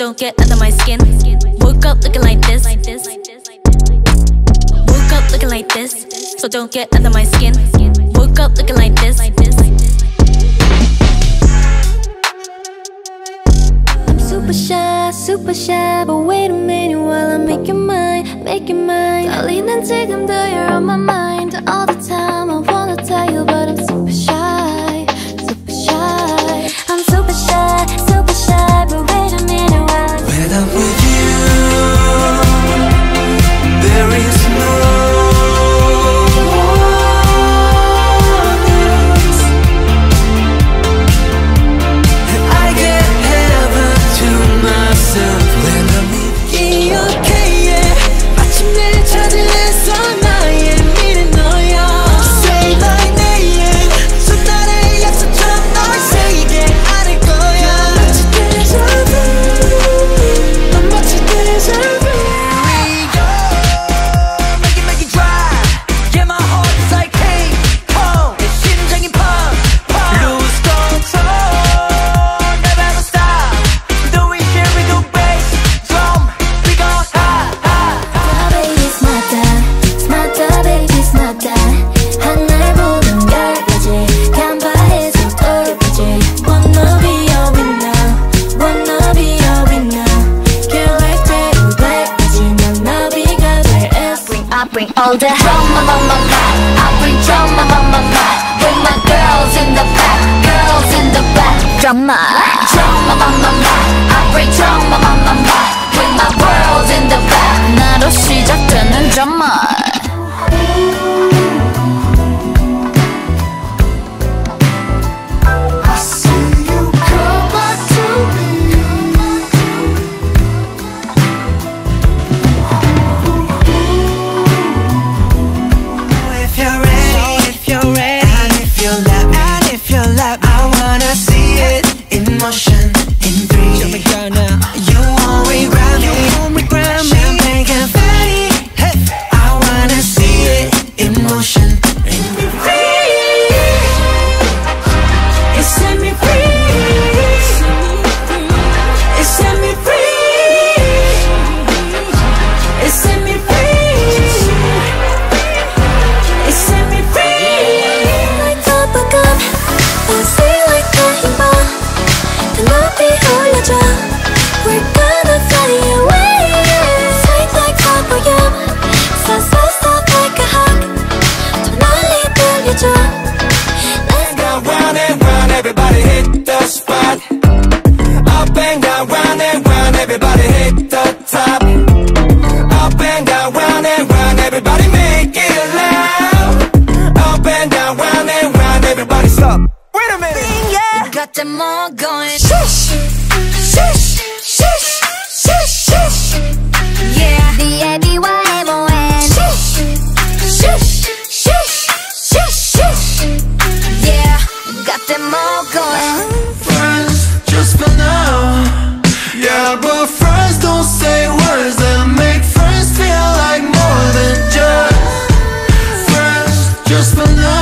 don't get under my skin. Woke up looking like this. Woke up looking like this. So don't get under my skin. Woke up looking like this. I'm super shy, super shy, but wait a minute while I make your mind, make your mind. 달리는 지금도 you're on my mind all the time. I wanna tell you, but I'm. All the drama. I bring drama, mama, pop. With my girls in the back, girls in the back. Drama, drama, mama, pop. I bring drama, mama. for love.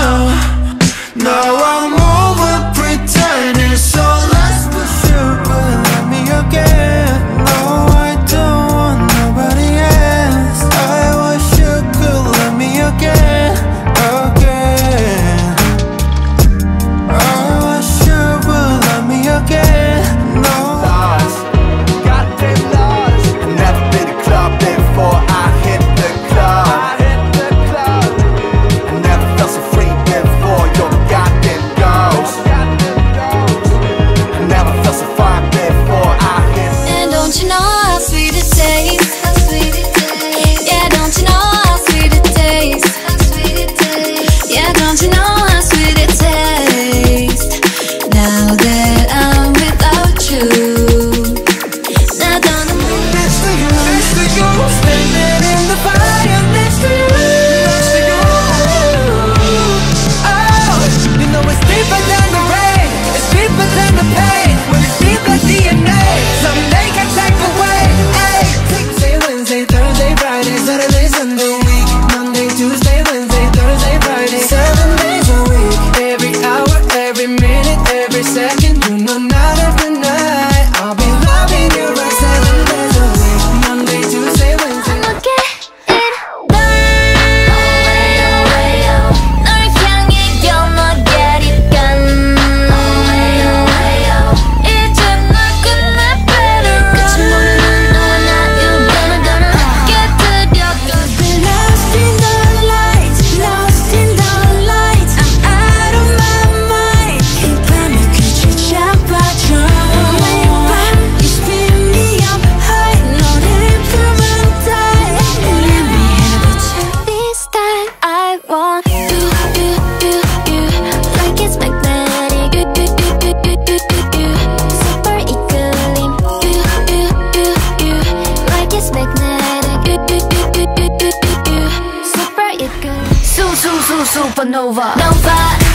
Supernova Nova